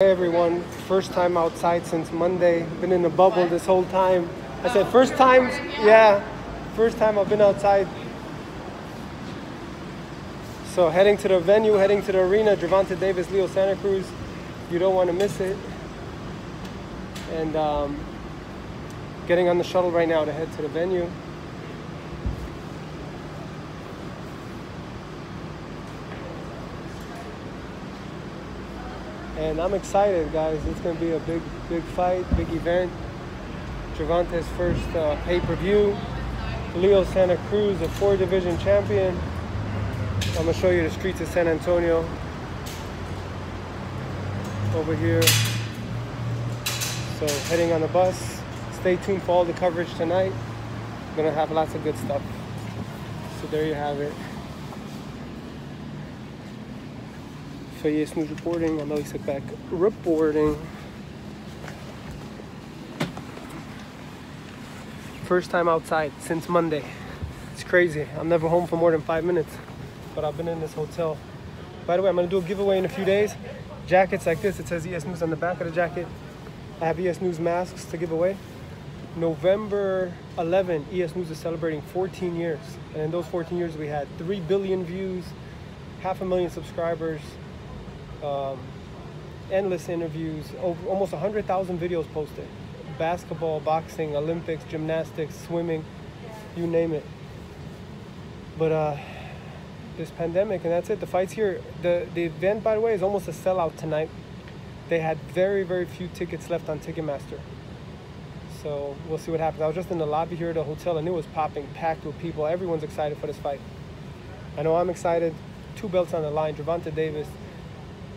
Hey everyone, first time outside since Monday. Been in a bubble this whole time. I said first time, yeah, first time I've been outside. So heading to the venue, heading to the arena, Gervonta Davis, Leo Santa Cruz. You don't want to miss it. And um, getting on the shuttle right now to head to the venue. And I'm excited, guys. It's going to be a big, big fight, big event. Gervonta's first uh, pay-per-view. Leo Santa Cruz, a four-division champion. I'm going to show you the streets of San Antonio. Over here. So heading on the bus. Stay tuned for all the coverage tonight. Gonna have lots of good stuff. So there you have it. ES News reporting, I'm Elie Seckbach reporting. First time outside since Monday. It's crazy. I'm never home for more than five minutes, but I've been in this hotel. By the way, I'm gonna do a giveaway in a few days. Jackets like this, it says ES News on the back of the jacket. I have ES News masks to give away. November 11, ES News is celebrating 14 years. And in those 14 years, we had 3 billion views, half a million subscribers, um, endless interviews, over, almost 100,000 videos posted. Basketball, boxing, Olympics, gymnastics, swimming, you name it. But uh, this pandemic, and that's it. The fights here, the, the event, by the way, is almost a sellout tonight. They had very, very few tickets left on Ticketmaster. So we'll see what happens. I was just in the lobby here at the hotel and it was popping, packed with people. Everyone's excited for this fight. I know I'm excited. Two belts on the line. Gervonta Davis,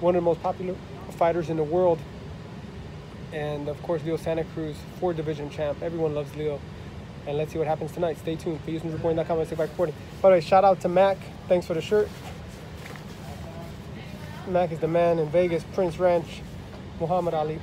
one of the most popular fighters in the world. And of course, Leo Santa Cruz, four division champ. Everyone loves Leo. And let's see what happens tonight. Stay tuned. For ESNewsReporting.com. Let's get back reporting. By the way, shout out to Mac. Thanks for the shirt. Mac is the man in Vegas, Prince Ranch, Muhammad Ali.